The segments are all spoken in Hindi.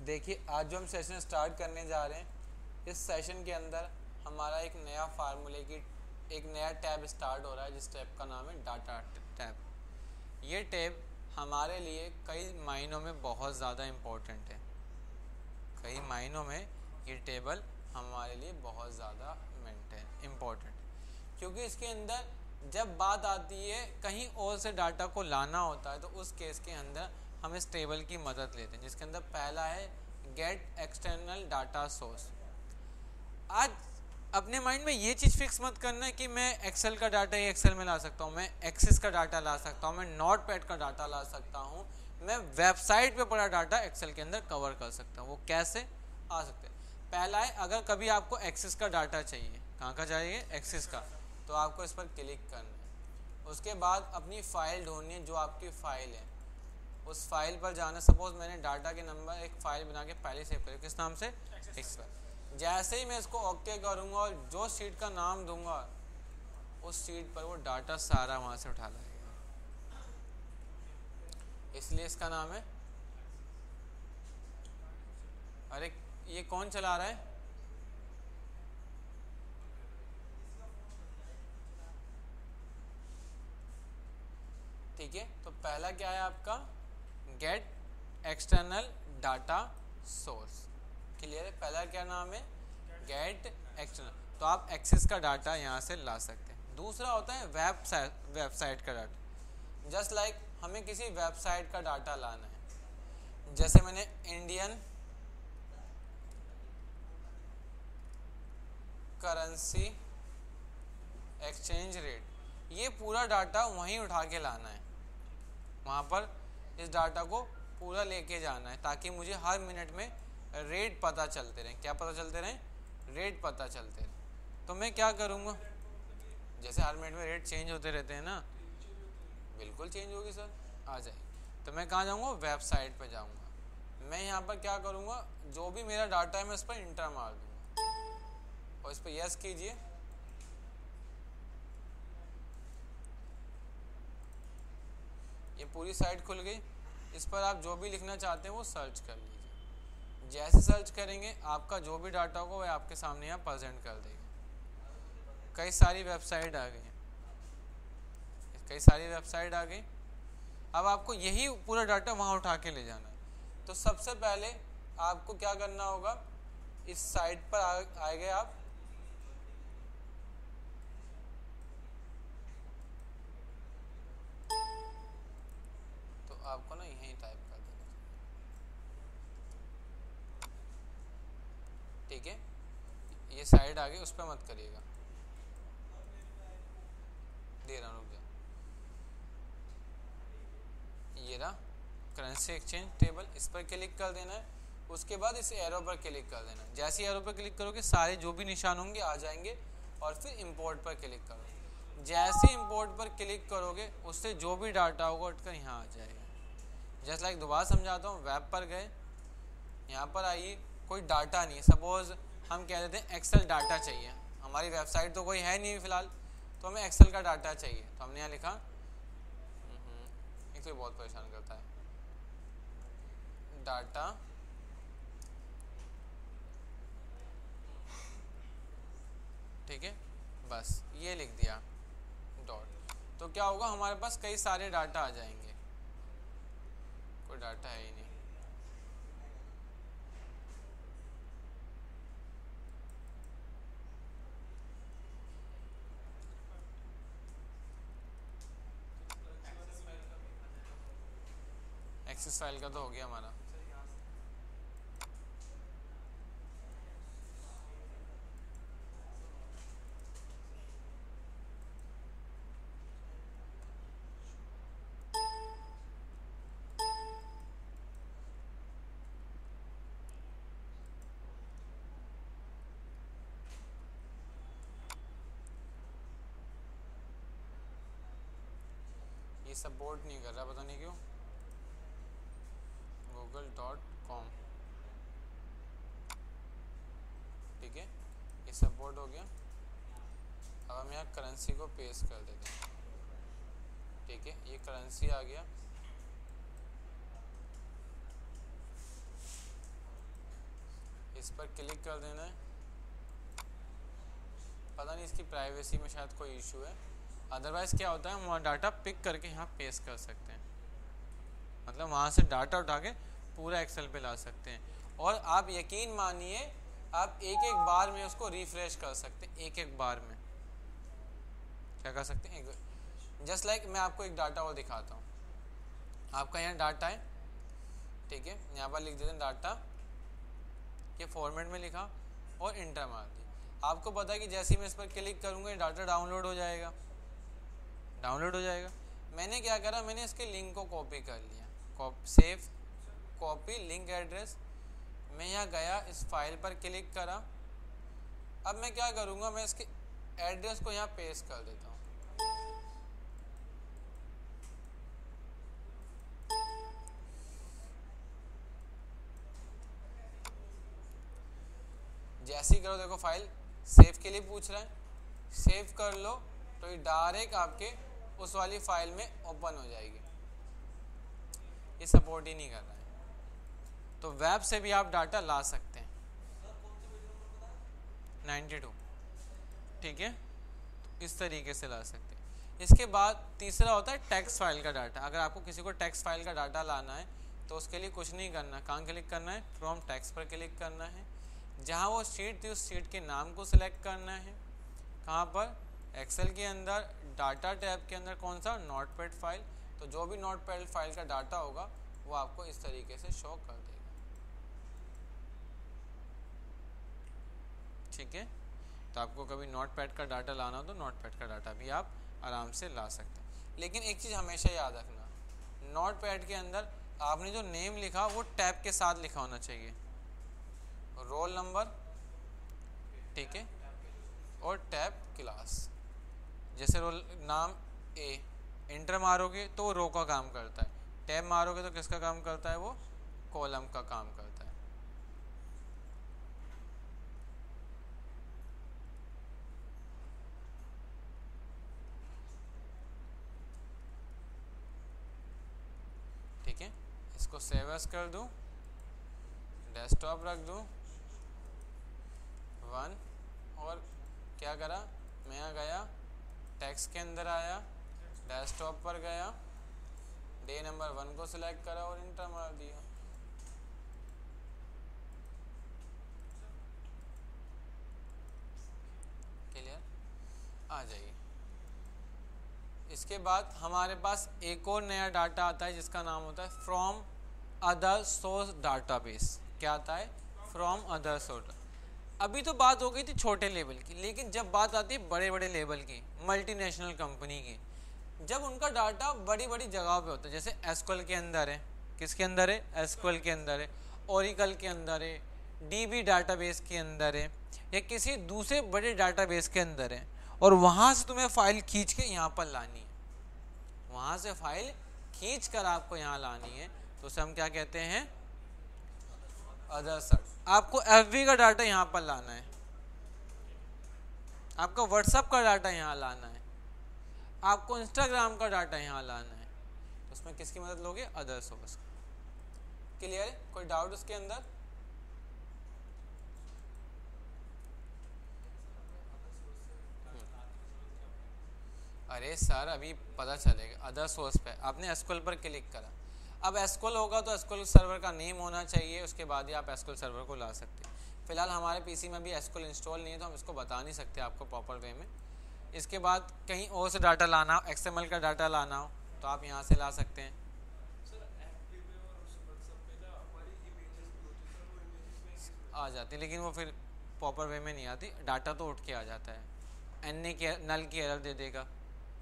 देखिए, आज जो हम सेशन स्टार्ट करने जा रहे हैं, इस सेशन के अंदर हमारा एक नया फार्मूले की, एक नया टैब स्टार्ट हो रहा है, जिस टैब का नाम है डाटा टैब ये टैब हमारे लिए कई मायनों में बहुत ज़्यादा इम्पोर्टेंट है. कई मायनों में ये टेबल हमारे लिए बहुत ज़्यादा मेंट है इम्पोर्टेंट क्योंकि इसके अंदर जब बात आती है, कहीं और से डाटा को लाना होता है तो उस केस के अंदर हम इस टेबल की मदद लेते हैं, जिसके अंदर पहला है गेट एक्सटर्नल डाटा सोर्स आज अपने माइंड में ये चीज़ फिक्स मत करना कि मैं एक्सेल का डाटा ही एक्सेल में ला सकता हूँ, मैं एक्सिस का डाटा ला सकता हूँ, मैं नोट पैड का डाटा ला सकता हूँ, मैं वेबसाइट पे पड़ा डाटा एक्सेल के अंदर कवर कर सकता हूँ। वो कैसे? आ सकते हैं। पहला है, अगर कभी आपको एक्सिस का डाटा चाहिए, कहाँ का चाहिए? एक्सिस का। तो आपको इस पर क्लिक करना है। उसके बाद अपनी फ़ाइल ढूंढनी है, जो आपकी फ़ाइल है। उस फ़ाइल पर जाना सपोज़ मैंने डाटा के नंबर एक फ़ाइल बना के पहले सेव करी किस नाम से? एक्स पर। जैसे ही मैं इसको ओके करूँगा और जो सीट का नाम दूँगा उस सीट पर वो डाटा सारा वहाँ से उठा लगेगा इसलिए इसका नाम है अरे ये कौन चला रहा है? ठीक है तो पहला क्या है आपका? Get external data source clear है? पहला क्या नाम है? गेट एक्सटर्नल तो आप एक्सेस का डाटा यहाँ से ला सकते हैं। दूसरा होता है वेबसाइट वेबसाइट का डाटा जस्ट लाइक like, हमें किसी वेबसाइट का डाटा लाना है। जैसे मैंने इंडियन करेंसी एक्सचेंज रेट ये पूरा डाटा वहीं उठा के लाना है। वहाँ पर इस डाटा को पूरा लेके जाना है ताकि मुझे हर मिनट में रेट पता चलते रहें। क्या पता चलते रहें? रेट पता चलते रहें। तो मैं क्या करूँगा? जैसे हर मिनट में रेट चेंज होते रहते हैं ना? बिल्कुल चेंज होगी सर। आ जाए। तो मैं कहाँ जाऊँगा? वेबसाइट पर जाऊँगा। मैं यहाँ पर क्या करूँगा? जो भी मेरा डाटा है, मैं उस पर इंटर मार दूँगा। और इस पर यस कीजिए। ये पूरी साइट खुल गई। इस पर आप जो भी लिखना चाहते हैं वो सर्च कर लीजिए। जैसे सर्च करेंगे आपका जो भी डाटा होगा वह आपके सामने यहाँ प्रजेंट कर देगा। कई सारी वेबसाइट आ गई कई सारी वेबसाइट आ गई। अब आपको यही पूरा डाटा वहाँ उठा के ले जाना है। तो सबसे पहले आपको क्या करना होगा इस साइट पर आ, गए आप। आपको ना यहीं टाइप कर देना ठीक है? ये साइड आ गई उस पर मत करिएगा। दे रहा रुक जा। ये रहा करेंसी एक्सचेंज टेबल इस पर क्लिक कर देना है। उसके बाद इस एरो पर क्लिक कर देना है। जैसे एरो पर क्लिक करोगे, सारे जो भी निशान होंगे आ जाएँगे और फिर इंपोर्ट पर क्लिक करो जैसे इंपोर्ट पर क्लिक करोगे, उससे जो भी डाटा होगा उठकर यहाँ आ जाएगा। जैसे लाइक दोबारा समझाता हूँ वेब पर गए। यहाँ पर आइए, कोई डाटा नहीं सपोज़ हम कह देते हैं एक्सेल डाटा चाहिए। हमारी वेबसाइट तो कोई है नहीं फ़िलहाल तो हमें एक्सेल का डाटा चाहिए। तो हमने यहाँ लिखा एक तो बहुत परेशान करता है। डाटा ठीक है? बस, ये लिख दिया डॉट तो क्या होगा, हमारे पास कई सारे डाटा आ जाएँगे। कोई डाटा है ही नहीं। एक्सेस फ़ाइल का तो हो गया हमारा। ये सपोर्ट नहीं कर रहा, पता नहीं क्यों। गूगल डॉट कॉम ठीक है? ये सपोर्ट हो गया। अब हम यहाँ करेंसी को पेस्ट कर देते हैं। ठीक है? ये करेंसी आ गया। इस पर क्लिक कर देना है। पता नहीं इसकी प्राइवेसी में शायद कोई इशू है। अदरवाइज़ क्या होता है, हम वहाँ डाटा पिक करके यहाँ पेस्ट कर सकते हैं। मतलब वहाँ से डाटा उठा के पूरा एक्सेल पे ला सकते हैं। और आप यकीन मानिए, आप एक एक बार में उसको रिफ्रेश कर सकते हैं, एक एक बार में। क्या कर सकते हैं? जस्ट लाइक like मैं आपको एक डाटा और दिखाता हूँ। आपका यहाँ डाटा है, ठीक है? यहाँ पर लिख देते हैं डाटा ये फॉर्मेट में लिखा और इंटर मार दिया। आपको पता है कि जैसे ही मैं इस पर क्लिक करूँगा डाटा डाउनलोड हो जाएगा। डाउनलोड हो जाएगा। मैंने क्या करा, मैंने इसके लिंक को कॉपी कर लिया। सेव कॉपी लिंक एड्रेस मैं यहाँ गया, इस फ़ाइल पर क्लिक करा। अब मैं क्या करूँगा, मैं इसके एड्रेस को यहाँ पेस्ट कर देता हूँ। जैसे ही करो, देखो फ़ाइल सेव के लिए पूछ रहा है। सेव कर लो तो ये डायरेक्ट आपके उस वाली फ़ाइल में ओपन हो जाएगी। ये सपोर्ट ही नहीं कर रहा है। तो वेब से भी आप डाटा ला सकते हैं। 92 ठीक है? तो इस तरीके से ला सकते हैं। इसके बाद तीसरा होता है टेक्स्ट फ़ाइल का डाटा अगर आपको किसी को टेक्स्ट फ़ाइल का डाटा लाना है तो उसके लिए कुछ नहीं करना। कहाँ क्लिक करना है? फ्रॉम टैक्स पर क्लिक करना है। जहाँ वो सीट थी, उस सीट के नाम को सिलेक्ट करना है। कहाँ पर? एक्सेल के अंदर डाटा टैब के अंदर कौन सा? नोट पैड फ़ाइल तो जो भी नोट पैड फ़ाइल का डाटा होगा, वो आपको इस तरीके से शो कर देगा। ठीक है? तो आपको कभी नोट पैड का डाटा लाना हो तो नोट पैड का डाटा भी आप आराम से ला सकते हैं। लेकिन एक चीज़ हमेशा याद रखना नोट पैड के अंदर आपने जो नेम लिखा, वो टैब के साथ लिखा होना चाहिए। रोल नंबर ठीक है? और टैब क्लास जैसे रोल नाम ए इंटर मारोगे तो वो रो का काम करता है। टैब मारोगे तो किसका काम करता है? वो कॉलम का काम करता है। ठीक है? इसको सेव एस कर दूँ। डेस्कटॉप रख दूँ। वन और क्या करा? मैं गया। टैक्स के अंदर आया, डेस्कटॉप पर गया, डे नंबर वन को सिलेक्ट करा और इंटर मार दिया। क्लियर? आ जाइए। इसके बाद हमारे पास एक और नया डाटा आता है, जिसका नाम होता है फ्रॉम अदर सोर्स डाटाबेस। क्या आता है? From other source. अभी तो बात हो गई थी छोटे लेवल की, लेकिन जब बात आती है बड़े बड़े लेवल की मल्टीनेशनल कंपनी की, जब उनका डाटा बड़ी बड़ी जगह पे होता है, जैसे एसक्वल के अंदर है, किसके अंदर है? एसक्वल के अंदर है ओरिकल के अंदर है डीबी डाटाबेस के अंदर है, या किसी दूसरे बड़े डाटाबेस के अंदर है, और वहाँ से तुम्हें फ़ाइल खींच के यहाँ पर लानी है। वहाँ से फ़ाइल खींच कर आपको यहाँ लानी है तो उसे हम क्या कहते हैं? अदर सर्च आपको एफ़ का डाटा यहाँ पर लाना है। आपका व्हाट्सअप का डाटा यहाँ लाना है। आपको इंस्टाग्राम का डाटा यहाँ लाना है। तो उसमें किसकी मदद लोगे? अदर सोर्स क्लियर है? कोई डाउट उसके अंदर? अरे सर, अभी पता चलेगा। अदर सोर्स पे। आपने एसक्यूएल पर क्लिक करा। अब एसक्यूएल होगा तो एसक्यूएल सर्वर का नेम होना चाहिए, उसके बाद ही आप एसक्यूएल सर्वर को ला सकते हैं। फ़िलहाल हमारे पीसी में भी एसक्यूएल इंस्टॉल नहीं है तो हम इसको बता नहीं सकते आपको प्रॉपर वे में। इसके बाद कहीं और से डाटा लाना हो एक्सएमएल का डाटा लाना हो तो आप यहाँ से ला सकते हैं। आ जाती लेकिन वो फिर प्रॉपर वे में नहीं आती। डाटा तो उठ के आ जाता है। एन की नल की एरर दे देगा,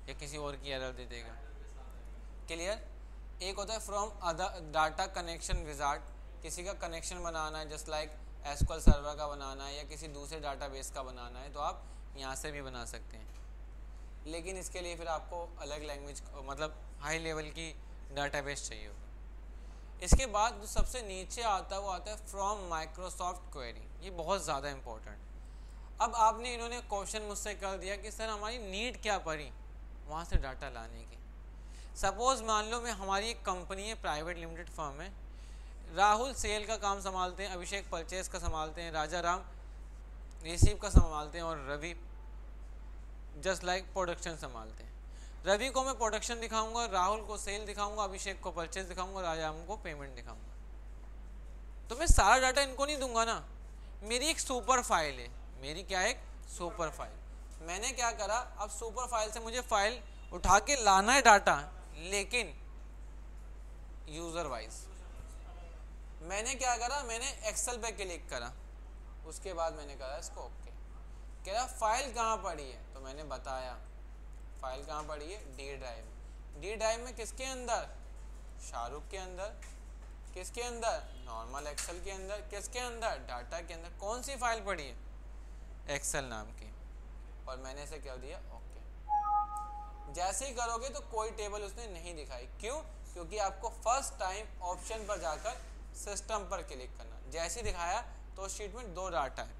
या किसी और की एरर दे देगा। क्लियर एक होता है from other data connection wizard किसी का कनेक्शन बनाना है जस्ट लाइक एसक्यूएल सर्वर का बनाना है या किसी दूसरे डाटाबेस का बनाना है तो आप यहाँ से भी बना सकते हैं। लेकिन इसके लिए फिर आपको अलग लैंग्वेज मतलब हाई लेवल की डाटाबेस चाहिए होगा इसके बाद जो सबसे नीचे आता है, वो आता है फ्रॉम माइक्रोसॉफ्ट क्वेरी ये बहुत ज़्यादा इम्पोर्टेंट अब आपने इन्होंने क्वेश्चन मुझसे कर दिया कि, सर, हमारी नीड क्या पड़ी? वहाँ से डाटा लाने की। सपोज़ मान लो मैं हमारी एक कंपनी है, प्राइवेट लिमिटेड फर्म है। राहुल सेल का काम संभालते हैं, अभिषेक परचेज का संभालते हैं, राजा राम रिसीव का संभालते हैं और रवि जस्ट लाइक प्रोडक्शन संभालते हैं। रवि को मैं प्रोडक्शन दिखाऊँगा, राहुल को सेल दिखाऊँगा, अभिषेक को परचेज दिखाऊँगा, राजा राम को पेमेंट दिखाऊँगा। तो मैं सारा डाटा इनको नहीं दूँगा ना। मेरी एक सुपर फ़ाइल है। मेरी क्या है? सुपर फ़ाइल मैंने क्या करा? अब सुपर फ़ाइल से मुझे फ़ाइल उठा के लाना है डाटा लेकिन यूज़र वाइज मैंने क्या करा? मैंने एक्सेल पे क्लिक करा। उसके बाद मैंने करा इसको ओके कह रहा फ़ाइल कहाँ पड़ी है? तो मैंने बताया फ़ाइल कहाँ पड़ी है? डी ड्राइव में। डी ड्राइव में किसके अंदर? शाहरुख के अंदर। किसके अंदर? नॉर्मल एक्सेल के अंदर। किसके अंदर? डाटा के अंदर। कौन सी फ़ाइल पड़ी है? एक्सेल नाम की। और मैंने इसे क्या दिया? ओके जैसे ही करोगे तो कोई टेबल उसने नहीं दिखाई। क्यों? क्योंकि आपको फ़र्स्ट टाइम ऑप्शन पर जाकर सिस्टम पर क्लिक करना। जैसे ही दिखाया तो शीट में दो डाटा है।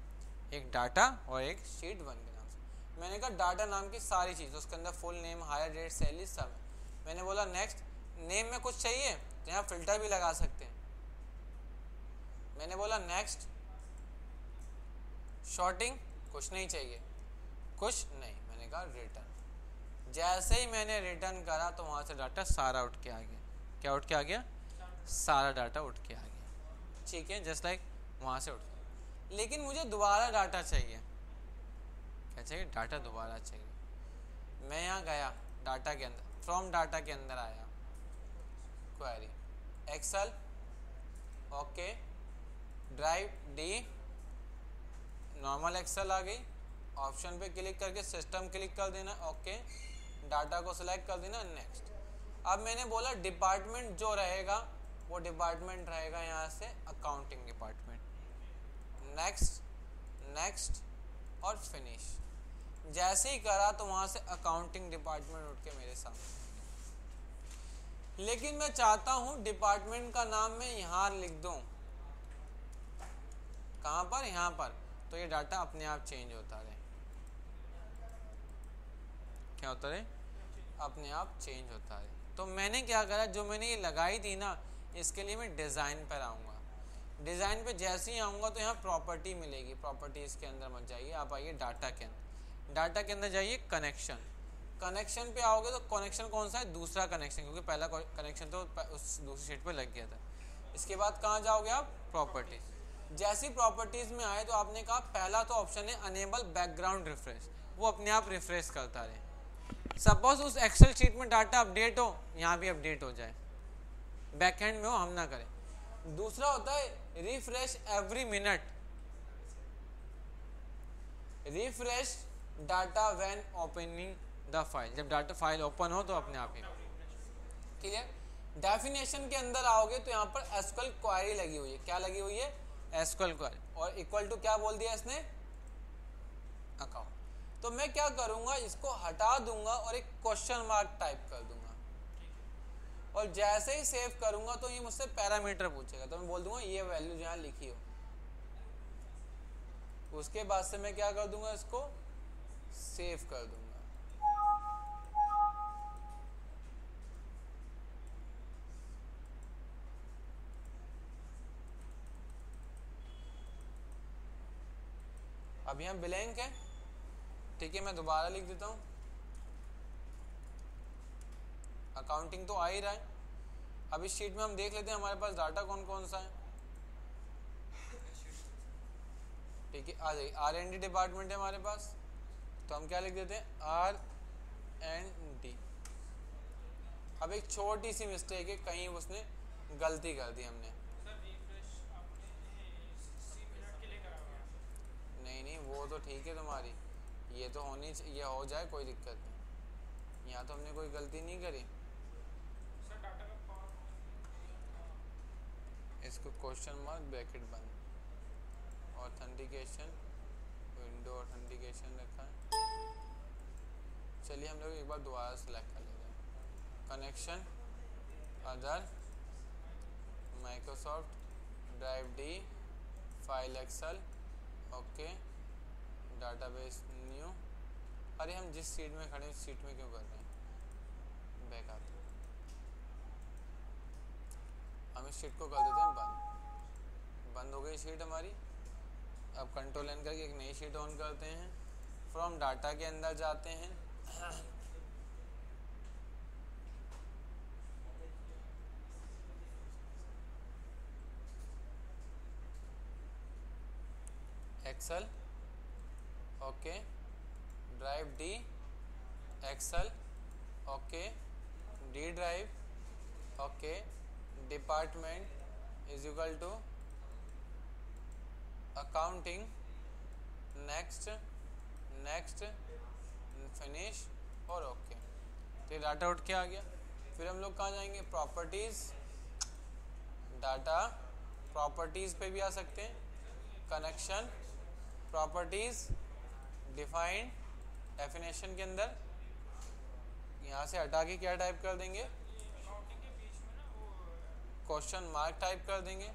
एक डाटा और एक शीट वन के नाम से। मैंने कहा डाटा नाम की सारी चीज़, उसके अंदर full name hire date salary सब है। मैंने बोला नेक्स्ट नेम में कुछ चाहिए? तो यहाँ फ़िल्टर भी लगा सकते हैं। मैंने बोला नेक्स्ट शॉर्टिंग कुछ नहीं चाहिए। कुछ नहीं। मैंने कहा रिटर्न जैसे ही मैंने रिटर्न करा तो वहाँ से डाटा सारा उठ के आ गया। क्या उठ के आ गया? सारा डाटा उठ के आ गया। ठीक है जस्ट लाइक वहाँ से उठ लेकिन मुझे दोबारा डाटा चाहिए। क्या चाहिए? डाटा दोबारा चाहिए। मैं यहाँ गया डाटा के अंदर फ्रॉम डाटा के अंदर आया। Query excel okay drive D normal excel आ गई। ऑप्शन पे क्लिक करके सिस्टम क्लिक कर देना। ओके डाटा को सिलेक्ट कर देना नेक्स्ट अब मैंने बोला डिपार्टमेंट जो रहेगा, वो डिपार्टमेंट रहेगा यहाँ से अकाउंटिंग डिपार्टमेंट नेक्स्ट नेक्स्ट और फिनिश जैसे ही करा तो वहाँ से अकाउंटिंग डिपार्टमेंट उठ के मेरे सामने। लेकिन मैं चाहता हूँ डिपार्टमेंट का नाम मैं यहाँ लिख दूँ। कहाँ पर? यहाँ पर। तो ये डाटा अपने आप चेंज होता रहे। क्या होता रहे? अपने आप चेंज होता रहे तो मैंने क्या करा, जो मैंने ये लगाई थी ना, इसके लिए मैं डिज़ाइन पर आऊँगा। डिज़ाइन पे जैसे ही आऊँगा तो यहाँ प्रॉपर्टी मिलेगी। प्रॉपर्टीज़ के अंदर मत जाइए, आप आइए डाटा के अंदर। डाटा के अंदर जाइए कनेक्शन कनेक्शन पे आओगे तो कनेक्शन कौन सा है? दूसरा कनेक्शन क्योंकि पहला कनेक्शन तो उस दूसरी शीट पे लग गया था। इसके बाद कहाँ जाओगे आप? प्रॉपर्टीज़ जैसी प्रॉपर्टीज़ में आए तो आपने कहा, पहला तो ऑप्शन है अनेबल बैकग्राउंड रिफ्रेश वो अपने आप रिफ्रेश करता रहे। सपोज़ उस एक्सेल शीट में डाटा अपडेट हो, यहाँ भी अपडेट हो जाए। बैक हैंड में हो, हम ना करें। दूसरा होता है refresh every minute refresh data when opening the file जब डाटा फ़ाइल ओपन हो तो अपने आप ही। ठीक है? डेफिनेशन के अंदर आओगे तो यहाँ पर एसक्यूएल क्वारी लगी हुई है। क्या लगी हुई है? एसक्यूएल क्वेरी और इक्वल टू क्या बोल दिया इसने? अकाउंट तो मैं क्या करूँगा, इसको हटा दूँगा और एक क्वेश्चन मार्क टाइप कर दूँगा। और जैसे ही सेव करूँगा तो ये मुझसे पैरामीटर पूछेगा। तो मैं बोल दूँगा, ये वैल्यू जहाँ लिखी हो। उसके बाद से मैं क्या कर दूँगा, इसको सेव कर दूँगा। अभी हम ब्लैंक है। ठीक है, मैं दोबारा लिख देता हूँ। अकाउंटिंग तो आ ही रहा है। अब इस शीट में हम देख लेते हैं हमारे पास डाटा कौन कौन सा है। ठीक है, आ जाइए। आर एन डी डिपार्टमेंट है हमारे पास। तो हम क्या लिख देते हैं? आर एन डी अब एक छोटी सी मिस्टेक है, कहीं उसने गलती कर दी हमने। नहीं नहीं, वो तो ठीक है तुम्हारी। ये तो होनी ये हो जाए, कोई दिक्कत नहीं। यहाँ तो हमने कोई गलती नहीं करी। इसको क्वेश्चन मार्क ब्रैकेट बंद। ऑथेंटिकेशन विंडो ऑथेंटिकेशन रखा। है चलिए हम लोग एक बार दोबारा सेलेक्ट कर लेते हैं। Connection other Microsoft drive D file Excel okay database new अरे हम जिस सीट में खड़े हैं, उस सीट में क्यों कर रहे हैं? बैक आते हम इस शीट को कर देते हैं बंद। बंद हो गई शीट हमारी। अब कंट्रोल एन करके एक नई शीट ऑन करते हैं। फ्रॉम डाटा के अंदर जाते हैं। Excel okay. Drive D, Excel. Okay. D drive. Okay. Department is equal to accounting. Next next, finish और ओके। तो ये डाटा उठ के आ गया। फिर हम लोग कहाँ जाएँगे? प्रॉपर्टीज़। डाटा प्रॉपर्टीज़ पे भी आ सकते हैं। Connection, properties. डिफाइंड डेफिनेशन के अंदर। यहाँ से हटा के क्या टाइप कर देंगे? क्वेश्चन मार्क टाइप कर देंगे।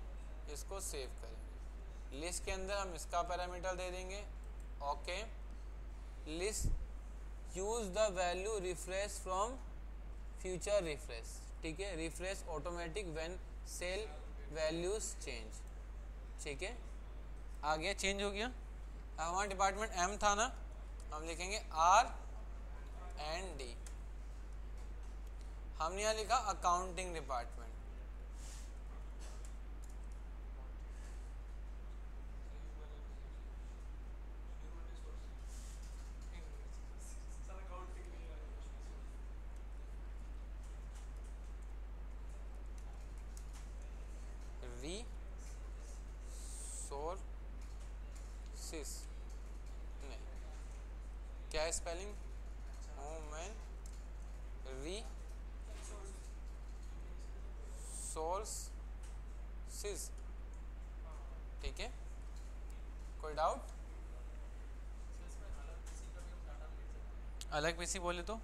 इसको सेव करेंगे। लिस्ट के अंदर हम इसका पैरामीटर दे देंगे। Okay list use the value refresh from future refresh ठीक है? Refresh automatic when cell values change ठीक है? आ गया चेंज हो गया। हमारा डिपार्टमेंट एम था ना? हम लिखेंगे आर एंड डी हमने यहाँ लिखा अकाउंटिंग डिपार्टमेंट री सोर सिस नहीं क्या है स्पेलिंग वूमेन री सोर्स सिस ठीक है? कोई डाउट अलग पीसी बोले तो?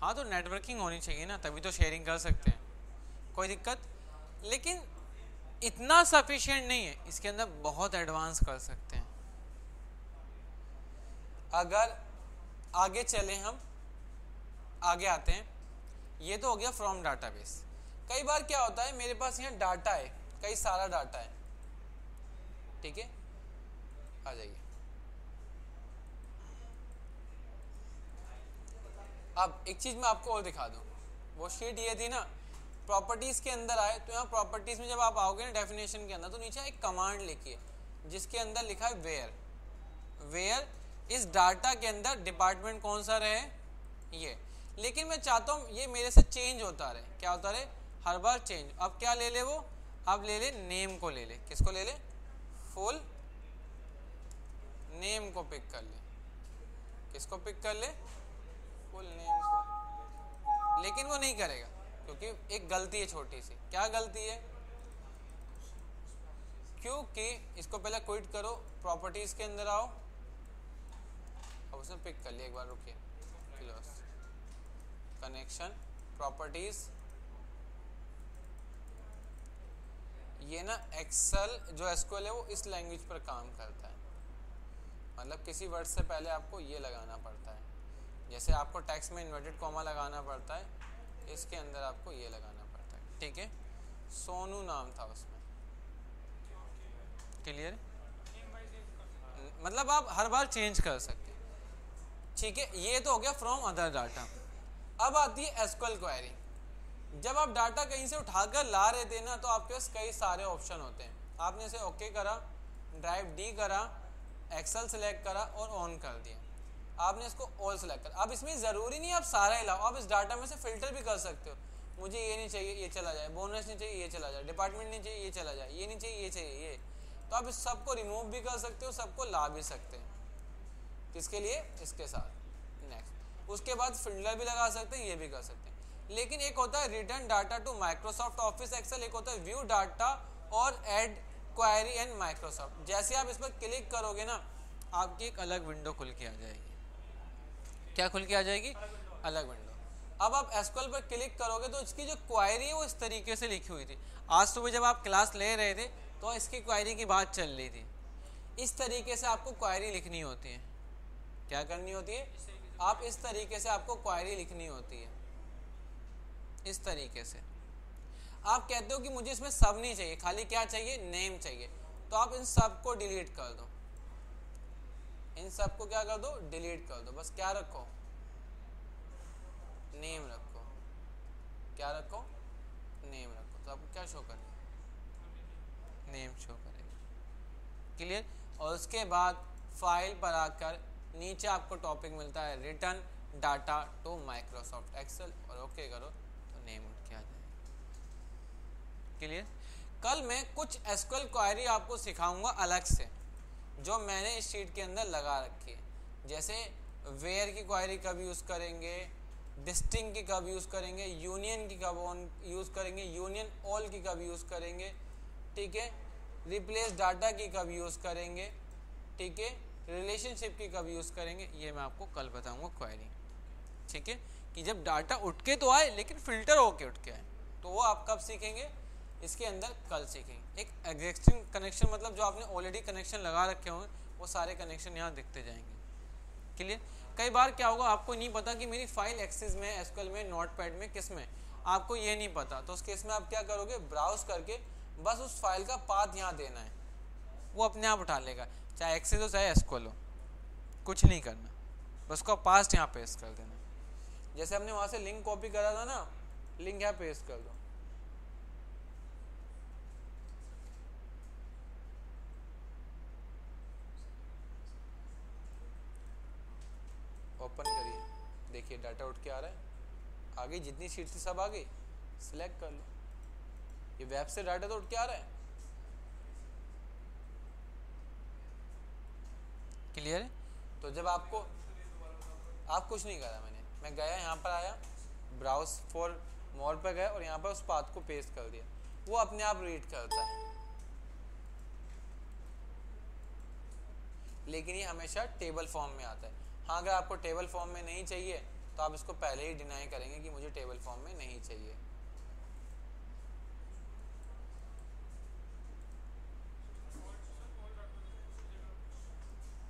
हाँ तो नेटवर्किंग होनी चाहिए ना, तभी तो शेयरिंग कर सकते हैं। कोई दिक्कत? लेकिन इतना सफिशिएंट नहीं है, इसके अंदर बहुत एडवांस कर सकते हैं। अगर आगे चले हम, आगे आते हैं। ये तो हो गया फ्रॉम डाटाबेस कई बार क्या होता है, मेरे पास यहाँ डाटा है, कई सारा डाटा है। ठीक है? आ जाइए। अब एक चीज़ मैं आपको और दिखा दूँ। वो शीट ये थी ना प्रॉपर्टीज़ के अंदर आए तो यहाँ प्रॉपर्टीज़ में जब आप आओगे ना डेफिनेशन के अंदर तो नीचे एक कमांड लिखिए जिसके अंदर लिखा है वेयर वेयर इस डाटा के अंदर डिपार्टमेंट कौन सा रहे? ये। लेकिन मैं चाहता हूँ ये मेरे से चेंज होता रहे। क्या होता रहे? हर बार चेंज। अब क्या ले ले वो? अब ले ले नेम को ले ले। किसको ले ले? फुल नेम को पिक कर ले। किसको पिक कर ले? फुल नेम को। लेकिन वो नहीं करेगा, क्योंकि एक गलती है छोटी सी। क्या गलती है? क्योंकि इसको पहले क्विट करो प्रॉपर्टीज़ के अंदर आओ। अब पिक कर लिया एक बार, रुकिए। क्लोज कनेक्शन प्रॉपर्टीज़ ये ना एक्सेल जो एसक्यूएल है, वो इस लैंग्वेज पर काम करता है। मतलब किसी वर्ड से पहले आपको ये लगाना पड़ता है। जैसे आपको टैक्स में इन्वर्टेड कॉमा लगाना पड़ता है, इसके अंदर आपको ये लगाना पड़ता है। ठीक है? सोनू नाम था उसमें। क्लियर मतलब आप हर बार चेंज कर सकते ठीक है, ये तो हो गया फ्रॉम अदर डाटा अब आती है एसक्यूएल क्वेरी जब आप डाटा कहीं से उठाकर ला रहे थे ना तो आपके पास कई सारे ऑप्शन होते हैं. आपने इसे ओके करा ड्राइव डी करा एक्सेल सेलेक्ट करा और ऑन कर दिया. आपने इसको ऑल सेलेक्ट करा. अब इसमें ज़रूरी नहीं आप सारा ही लाओ. आप इस डाटा में से फ़िल्टर भी कर सकते हो. मुझे ये नहीं चाहिए, ये चला जाए. बोनस नहीं चाहिए, ये चला जाए. डिपार्टमेंट नहीं चाहिए, ये चला जाए. ये नहीं चाहिए, ये चाहिए, ये. तो आप इस सबको रिमूव भी कर सकते हो, सबको ला भी सकते हैं. किसके लिए? इसके साथ। नेक्स्ट उसके बाद फ़िल्टर भी लगा सकते हैं, ये भी कर सकते हैं। लेकिन एक होता है return data to Microsoft Office Excel एक होता है व्यू डाटा और एड क्वायरी एंड माइक्रोसॉफ्ट जैसे आप इस पर क्लिक करोगे ना, आपकी एक अलग विंडो खुल के आ जाएगी। क्या खुल के आ जाएगी? अलग विंडो अब आप एसक्यूएल पर क्लिक करोगे तो इसकी जो क्वायरी है वो इस तरीके से लिखी हुई थी। आज सुबह जब आप क्लास ले रहे थे तो इसकी क्वायरी की बात चल रही थी। इस तरीके से आपको क्वायरी लिखनी होती है। क्या करनी होती है? आप इस तरीके से आपको क्वायरी लिखनी होती है। इस तरीके से। आप कहते हो कि मुझे इसमें सब नहीं चाहिए, खाली क्या चाहिए? नेम चाहिए। तो आप इन सबको डिलीट कर दो। इन सबको क्या कर दो? डिलीट कर दो। बस क्या रखो? नेम रखो। क्या रखो? नेम रखो। तो आपको क्या शो करेगा नेम शो करेगा। क्लियर और उसके बाद फ़ाइल पर आकर नीचे आपको टॉपिक मिलता है return data to Microsoft Excel और ओके करो तो नेम उठ के आ जाएगा क्लियर कल मैं कुछ एसक्यूएल क्वायरी आपको सिखाऊँगा अलग से, जो मैंने इस शीट के अंदर लगा रखी है। जैसे वेयर की क्वायरी कब यूज़ करेंगे डिस्टिंग की कब यूज़ करेंगे यूनियन की कब ऑन यूज़ करेंगे यूनियन ऑल की कब यूज़ करेंगे, ठीक है? रिप्लेस डाटा की कब यूज़ करेंगे, ठीक है? रिलेशनशिप की कब यूज़ करेंगे, ये मैं आपको कल बताऊँगा क्वायरी ठीक है? कि जब डाटा उठ के तो आए, लेकिन फ़िल्टर होके उठ के आए तो वो आप कब सीखेंगे? इसके अंदर कल सीखेंगे। एक एग्जिस्टिंग कनेक्शन मतलब जो आपने ऑलरेडी कनेक्शन लगा रखे होंगे, वो सारे कनेक्शन यहाँ दिखते जाएँगे। क्लियर कई बार क्या होगा, आपको नहीं पता कि मेरी फ़ाइल एक्सेस में एसक्यूएल में नोट पैड में किसमें। आपको ये नहीं पता। तो उस केस में आप क्या करोगे? ब्राउज करके बस उस फ़ाइल का पाथ यहाँ देना है। वो अपने आप उठा लेगा। चाहे एक्सेस हो चाहे एसक्यूएल हो कुछ नहीं करना। बस को पास्ट यहाँ पेस्ट कर देना। जैसे हमने वहाँ से लिंक कॉपी करा था ना लिंक यहाँ पेस्ट कर दो। ओपन करिए। देखिए डाटा उठ के आ रहा है। आगे जितनी शीट थी सब आ गई। सिलेक्ट कर लो। ये वेब से डाटा तो उठ के आ रहा है। क्लियर है? तो जब आपको, आप कुछ नहीं करा मैंने। मैं गया, यहाँ पर आया ब्राउज फॉर मोर पर गया और यहाँ पर उस पाथ को पेस्ट कर दिया। वो अपने आप रीड करता है। लेकिन ये हमेशा टेबल फॉर्म में आता है। हाँ अगर आपको टेबल फॉर्म में नहीं चाहिए तो आप इसको पहले ही डिनाई करेंगे कि मुझे टेबल फॉर्म में नहीं चाहिए।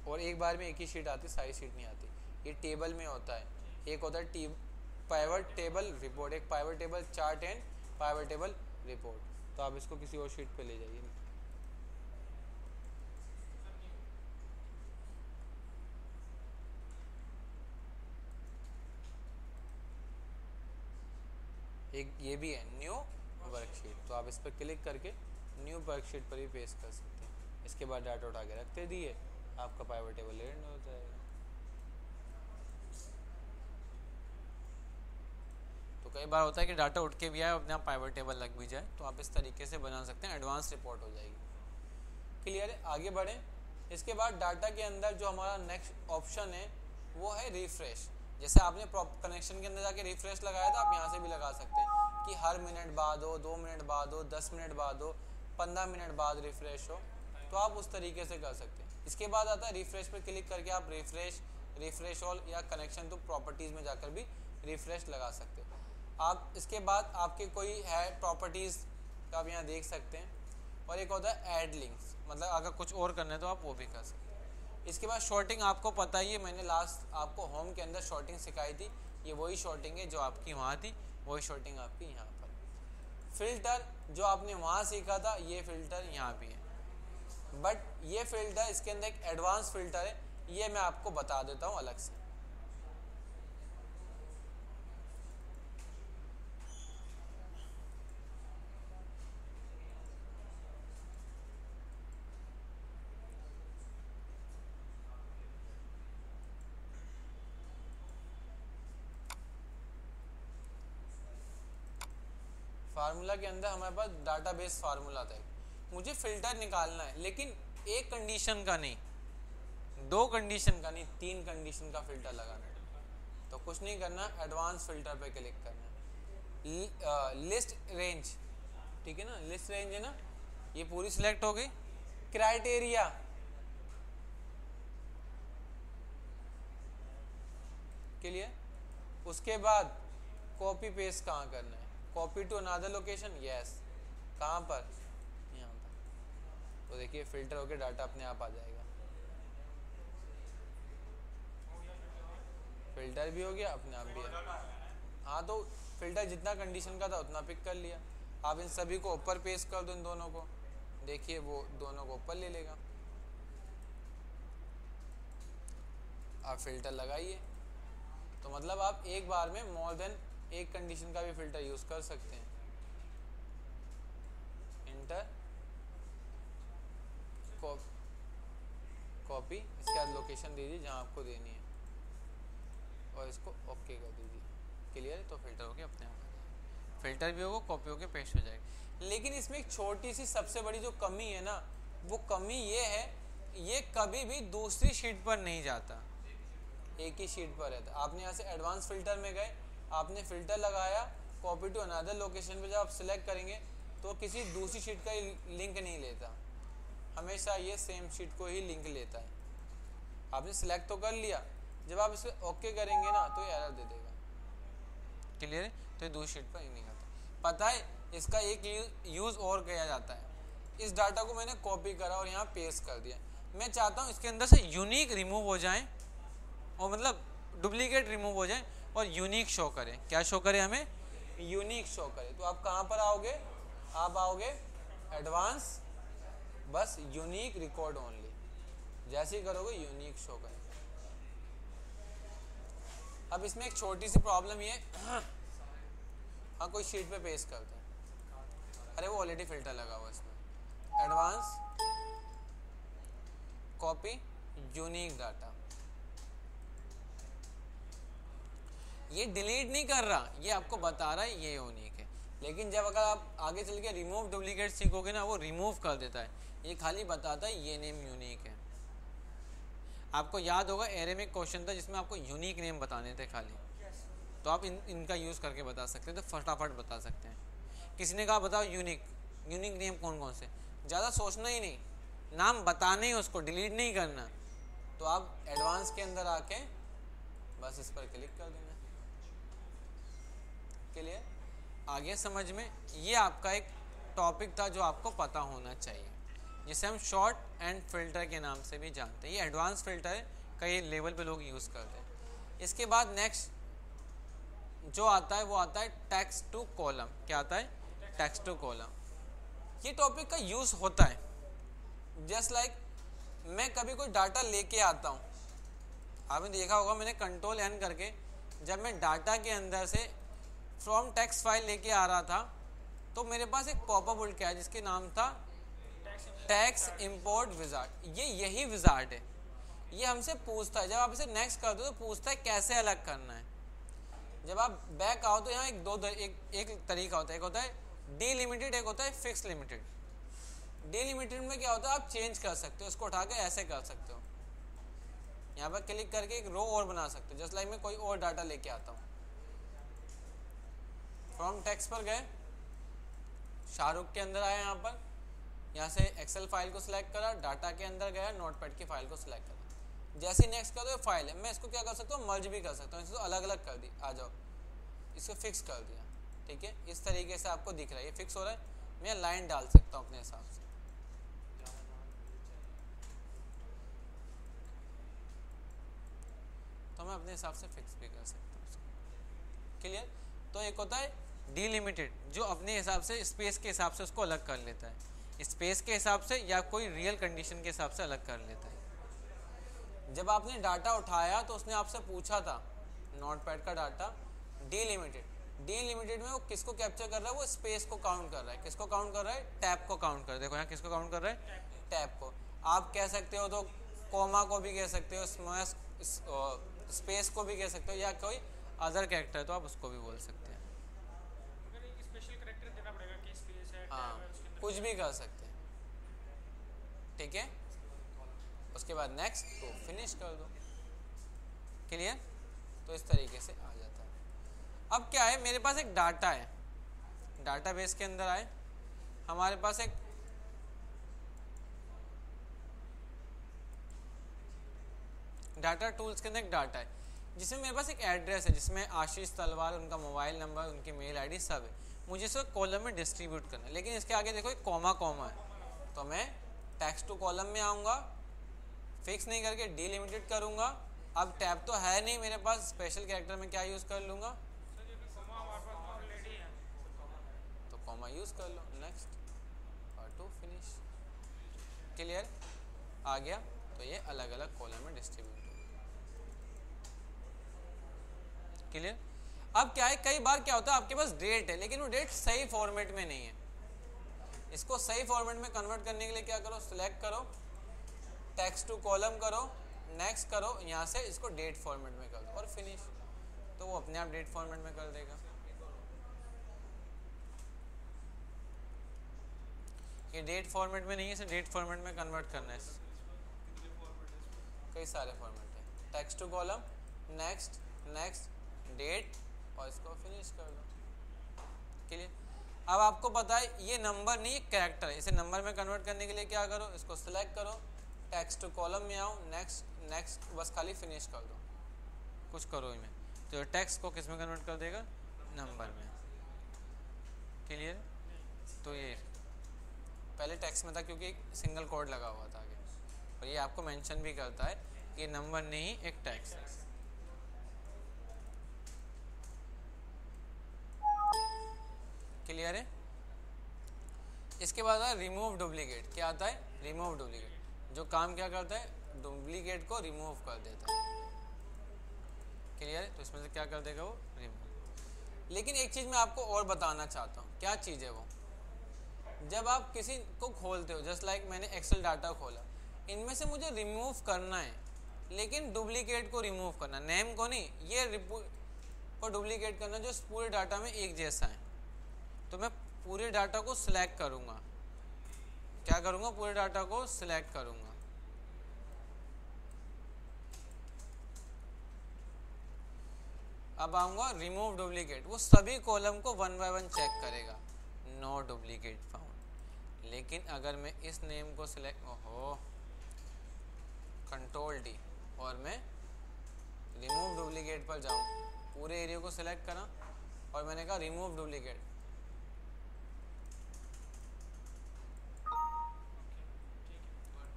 और एक बार में एक ही शीट आती, सारी शीट नहीं आती। ये टेबल में होता है। एक होता है टी पाइवर टेबल रिपोर्ट एक pivot table chart and pivot table report तो आप इसको किसी और शीट पे ले जाइए। एक, ये भी है न्यू वर्कशीट तो आप इस पर क्लिक करके न्यू वर्कशीट पर भी पेस्ट कर सकते हैं। इसके बाद डाटा उठा के रखते दिए। आपका पाइवर टेबल एंड हो जाएगा। तो कई बार होता है कि डाटा उठ के भी आए अपने आप पाइवर टेबल लग भी जाए तो आप इस तरीके से बना सकते हैं एडवांस रिपोर्ट हो जाएगी। क्लियर है? आगे बढ़ें। इसके बाद डाटा के अंदर जो हमारा नेक्स्ट ऑप्शन है, वो है रिफ्रेश जैसे आपने कनेक्शन के अंदर जाके रिफ्रेश लगाया था आप यहाँ से भी लगा सकते हैं कि हर मिनट बाद हो, दो मिनट बाद हो, दस मिनट बाद हो, पंद्रह मिनट बाद रिफ्रेश हो तो आप उस तरीके से कर सकते हैं। इसके बाद आता है रिफ्रेश पर क्लिक करके आप रिफ्रेश रिफ्रेश ऑल या कनेक्शन टू प्रॉपर्टीज़ में जाकर भी रिफ्रेश लगा सकते हो। आप, इसके बाद आपके कोई है प्रॉपर्टीज़ का आप यहाँ देख सकते हैं। और एक होता है एड लिंक्स मतलब अगर कुछ और करना है तो आप वो भी कर सकते हैं। इसके बाद शॉर्टिंग आपको पता ही है, मैंने लास्ट आपको होम के अंदर शॉर्टिंग सिखाई थी। ये वही शॉर्टिंग है जो आपकी वहाँ थी, वही शॉर्टिंग आपकी यहाँ पर। फ़िल्टर जो आपने वहाँ सीखा था, ये फ़िल्टर यहाँ भी है। बट ये फ़िल्टर, इसके अंदर एक एडवांस फ़िल्टर है, ये मैं आपको बता देता हूँ अलग से। फार्मूला के अंदर हमारे पास डाटाबेस फार्मूला था मुझे फ़िल्टर निकालना है, लेकिन एक कंडीशन का नहीं, दो कंडीशन का नहीं, तीन कंडीशन का फ़िल्टर लगाना है। तो कुछ नहीं करना एडवांस फ़िल्टर पे क्लिक करना लिस्ट रेंज ठीक है ना? लिस्ट रेंज है ना? ये पूरी सिलेक्ट हो गई। क्राइटेरिया के लिए उसके बाद कॉपी पेस्ट कहाँ करना है? Copy to another location yes कहाँ पर? तो देखिए फ़िल्टर होकर डाटा अपने आप आ जाएगा। फ़िल्टर भी हो गया, अपने आप भी हाँ। तो फ़िल्टर जितना कंडीशन का था, उतना पिक कर लिया। आप इन सभी को ऊपर पेस्ट कर दो इन दोनों को। देखिए, वो दोनों को ऊपर ले लेगा। आप फ़िल्टर लगाइए। तो मतलब आप एक बार में मोर देन एक कंडीशन का भी फ़िल्टर यूज़ कर सकते हैं। इंटर कॉपी इसके बाद लोकेशन दे दीजिए जहाँ आपको देनी है। और इसको ओके कर दीजिए। क्लियर है? तो फ़िल्टर होके अपने आप फ़िल्टर भी होगा कॉपी होके पेस्ट हो जाएगा। लेकिन इसमें एक छोटी सी सबसे बड़ी जो कमी है ना, वो कमी ये है, ये कभी भी दूसरी शीट पर नहीं जाता। एक ही शीट पर रहता। आपने यहाँ से एडवांस फ़िल्टर में गए, आपने फ़िल्टर लगाया कॉपी टू अनदर लोकेशन पे जब आप सिलेक्ट करेंगे तो किसी दूसरी शीट का लिंक नहीं लेता। हमेशा ये सेम शीट को ही लिंक लेता है। आपने सिलेक्ट तो कर लिया। जब आप इसे ओके करेंगे ना तो ये एरर दे देगा। क्लियर है? तो ये दूसरी शीट पर ही नहीं आता। पता है, इसका एक यूज़ और किया जाता है। इस डाटा को मैंने कॉपी करा और यहाँ पेस्ट कर दिया। मैं चाहता हूँ इसके अंदर से यूनिक रिमूव हो जाए और मतलब डुप्लीकेट रिमूव हो जाए और यूनिक शो करें। क्या शो करे हमें? यूनिक शो करे। तो आप कहाँ पर आओगे? आप आओगे एडवांस बस यूनिक रिकॉर्ड ओनली जैसे ही करोगे यूनिक शो करें अब इसमें एक छोटी सी प्रॉब्लम ये हाँ। कोई शीट पे पेस्ट करते हैं अरे, वो ऑलरेडी फ़िल्टर लगा हुआ इसमें। एडवांस कॉपी यूनिक डाटा ये डिलीट नहीं कर रहा, ये आपको बता रहा है, ये यूनिक है। लेकिन जब अगर आप आगे चल के रिमूव डुप्लीकेट सीखोगे ना, वो रिमूव कर देता है। ये खाली बताता है ये नेम यूनिक है। आपको याद होगा एरे में क्वेश्चन था जिसमें आपको यूनिक नेम बताने थे खाली। तो आप इन इनका यूज़ करके बता सकते हैं तो फटाफट बता सकते हैं। किसी ने कहा बताओ यूनिक यूनिक नेम कौन कौन से? ज़्यादा सोचना ही नहीं। नाम बताना ही उसको डिलीट नहीं करना। तो आप एडवांस के अंदर आके बस इस पर क्लिक कर देना। क्लियर आगे समझ में ये आपका एक टॉपिक था जो आपको पता होना चाहिए। जिसे हम शॉर्ट एंड फ़िल्टर के नाम से भी जानते हैं। ये एडवांस फ़िल्टर है कई लेवल पे लोग यूज़ करते हैं। इसके बाद नेक्स्ट जो आता है वो आता है टैक्स टू कॉलम क्या आता है? टैक्स टू कॉलम ये टॉपिक का यूज़ होता है। जस्ट लाइक like, मैं कभी कोई डाटा लेके आता हूँ। आपने देखा होगा मैंने कंट्रोल एन करके जब मैं डाटा के अंदर से फ्रॉम टैक्स फ़ाइल लेके आ रहा था तो मेरे पास एक पॉपअप उल्ट है जिसके नाम था टैक्स इंपोर्ट विजार्ड। ये यही विजार्ड है। ये हमसे पूछता है। जब आप इसे नेक्स्ट कर दो तो पूछता है कैसे अलग करना है। जब आप बैक आओ तो यहाँ एक दो दर, एक एक तरीका होता है। एक होता है डी लिमिटेड एक होता है फिक्स लिमिटेड डी लिमिटेड में क्या होता है? आप चेंज कर सकते हो उसको उठा के ऐसे कर सकते हो। यहाँ पर क्लिक करके एक रो और बना सकते हो। जस्ट लाइक मैं कोई और डाटा लेके आता हूँ। फ्रॉम टेक्स्ट पर गए। शाहरुख के अंदर आए यहाँ पर। यहाँ से एक्सेल फ़ाइल को सिलेक्ट करा डाटा के अंदर गया नोटपैड की फ़ाइल को सिलेक्ट करा। जैसे नेक्स्ट कर दो फ़ाइल है मैं इसको क्या कर सकता हूँ? मर्ज भी कर सकता हूँ। इसको अलग अलग कर दी आ जाओ। इसको फिक्स कर दिया। ठीक है? इस तरीके से आपको दिख रहा है। ये फिक्स हो रहा है। मैं लाइन डाल सकता हूँ अपने हिसाब से। तो मैं अपने हिसाब से फिक्स भी कर सकता हूँ क्लियर तो एक होता है डीलिमिटेड जो अपने हिसाब से स्पेस के हिसाब से उसको अलग कर लेता है। स्पेस के हिसाब से या कोई रियल कंडीशन के हिसाब से अलग कर लेता है। जब आपने डाटा उठाया तो उसने आपसे पूछा था नोट पैड का डाटा डीलिमिटेड डीलिमिटेड में वो किसको कैप्चर कर रहा है? वो स्पेस को काउंट कर रहा है। किसको काउंट कर रहा है? टैप को काउंट कर देखो यहाँ किसको काउंट कर रहा है? टैप को। आप कह सकते हो तो कोमा को भी कह सकते हो स्पेस को भी कह सकते हो या कोई अदर कैरेक्टर है तो आप उसको भी बोल सकते हैं। हाँ कुछ भी कर सकते हैं। ठीक है? उसके बाद नेक्स्ट तो फिनिश कर दो। क्लियर तो इस तरीके से आ जाता है। अब क्या है? मेरे पास एक डाटा है। डाटा बेस के अंदर आए। हमारे पास एक डाटा टूल्स के अंदर एक डाटा है। जिसमें मेरे पास एक एड्रेस है, जिसमें आशीष तलवार, उनका मोबाइल नंबर उनकी मेल आईडी सब है। मुझे इसको कॉलम में डिस्ट्रीब्यूट करना है। लेकिन इसके आगे देखो एक कॉमा कॉमा है। तो मैं टेक्स्ट टू कॉलम में आऊँगा फिक्स नहीं करके डीलिमिटेड करूँगा। अब टैब तो है नहीं मेरे पास स्पेशल कैरेक्टर में क्या यूज़ कर लूँगा? तो कॉमा यूज़ कर लो। नेक्स्ट और टू फिनिश क्लियर आ गया। तो ये अलग अलग कॉलम में डिस्ट्रीब्यूट क्लियर अब क्या है, कई बार क्या होता है, आपके पास डेट है, लेकिन वो डेट सही फॉर्मेट में नहीं है। इसको सही फॉर्मेट में कन्वर्ट करने के लिए क्या करो सिलेक्ट करो टेक्स्ट टू कॉलम करो नेक्स्ट करो, यहाँ से इसको डेट फॉर्मेट में कर दो और फिनिश तो वो अपने आप डेट फॉर्मेट में कर देगा। ये डेट फॉर्मेट में नहीं है, इसे डेट फॉर्मेट में कन्वर्ट करना है। कई सारे फॉर्मेट है। Text to column next next date और इसको फिनिश कर दो। क्लियर अब आपको पता है, ये नंबर नहीं कैरेक्टर है। इसे नंबर में कन्वर्ट करने के लिए क्या करो? इसको सिलेक्ट करो। टेक्स्ट टू कॉलम में आओ। नेक्स्ट नेक्स्ट बस खाली फिनिश कर दो। कुछ करो इनमें तो टेक्स्ट को किसमें कन्वर्ट कर देगा? नंबर में। क्लियर तो ये, पहले टेक्स्ट में था क्योंकि एक सिंगल कोड लगा हुआ था आगे। और ये आपको मेंशन भी करता है कि नंबर नहीं, एक टैक्स है। क्लियर है? इसके बाद आता है रिमूव डुप्लीकेट क्या आता है? रिमूव डुप्लीकेट जो काम क्या करता है? डुप्लीकेट को रिमूव कर देता है। क्लियर है? तो इसमें से क्या कर देगा वो? रिमूव लेकिन एक चीज़ मैं आपको और बताना चाहता हूँ। क्या चीज़ है वो? जब आप किसी को खोलते हो जस्ट लाइक like मैंने एक्सेल डाटा खोला, इनमें से मुझे रिमूव करना है, लेकिन डुप्लीकेट को रिमूव करना। नेम को नहीं, ये को डुप्लीकेट करना जो पूरे डाटा में एक जैसा है। तो मैं पूरे डाटा को सिलेक्ट करूँगा। क्या करूँगा? पूरे डाटा को सिलेक्ट करूँगा। अब आऊँगा रिमूव डुप्लीकेट वो सभी कॉलम को वन बाय वन चेक करेगा। नो डुप्लीकेट फाउंड लेकिन अगर मैं इस नेम को सिलेक्ट ओहो। कंट्रोल डी और मैं रिमूव डुप्लीकेट पर जाऊँ। पूरे एरिया को सिलेक्ट करा। और मैंने कहा रिमूव डुप्लीकेट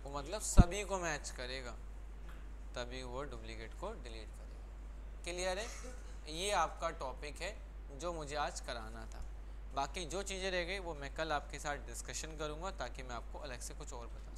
मतलब सभी को मैच करेगा, तभी वो डुप्लीकेट को डिलीट करेगा। क्लियर है? ये आपका टॉपिक है, जो मुझे आज कराना था। बाकी जो चीज़ें रह गई, वो मैं कल आपके साथ डिस्कशन करूँगा, ताकि मैं आपको अलग से कुछ और बता सकूँ